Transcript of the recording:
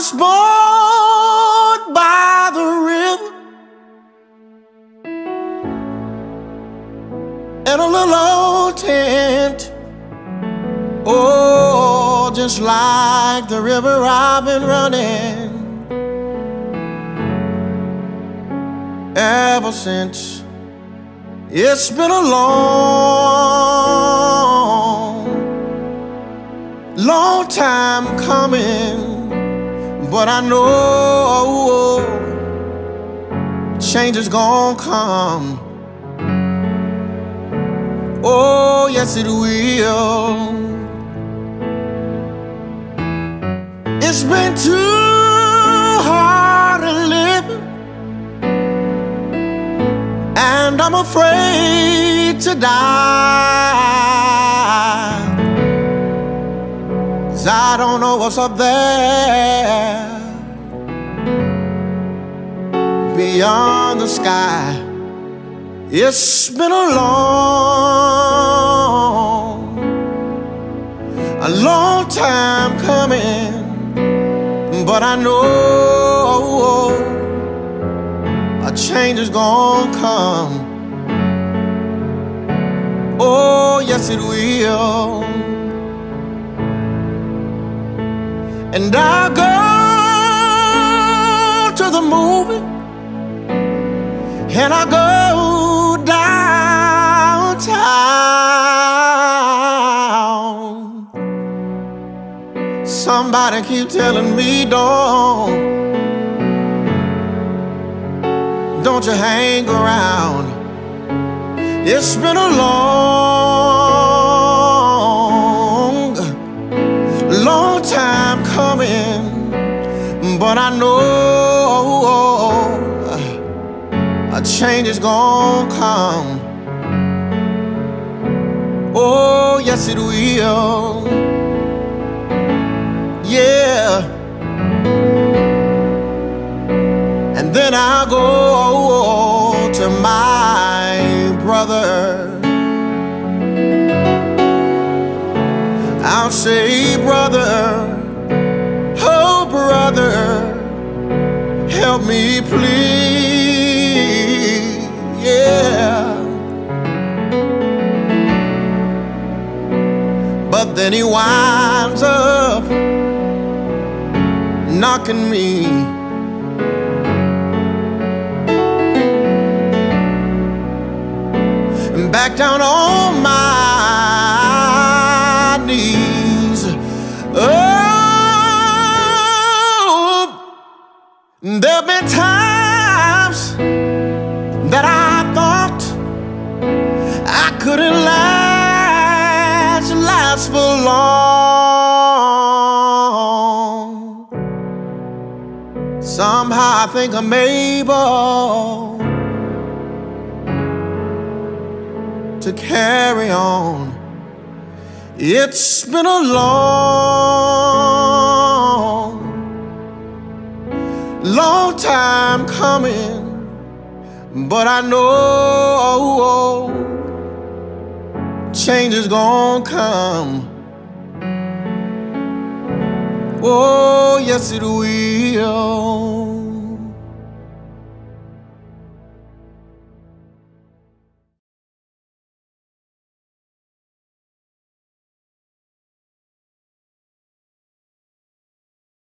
was born by the river in a little old tent. Oh, just like the river I've been running ever since. It's been a long, long time coming, but I know change is gonna come. Oh, yes, it will. It's been too hard to live, and I'm afraid to die. Cause I don't know what's up there beyond the sky. It's been a long, a long time coming, but I know a change is gonna come. Oh, yes, it will. And I'll go to the movie and I go downtown. Somebody keep telling me don't, don't you hang around. It's been a long, time coming, but I know a change is gonna come. Oh, yes, it will. Yeah. And then I'll go to my brother. I'll say, brother, oh, brother, help me please. Yeah. But then he winds up knocking me. Back down on my there've been times that I thought I couldn't last, last for long. Somehow I think I'm able to carry on. It's been a long, long time coming. But I know oh, oh, change is gonna come. Oh, yes, it will.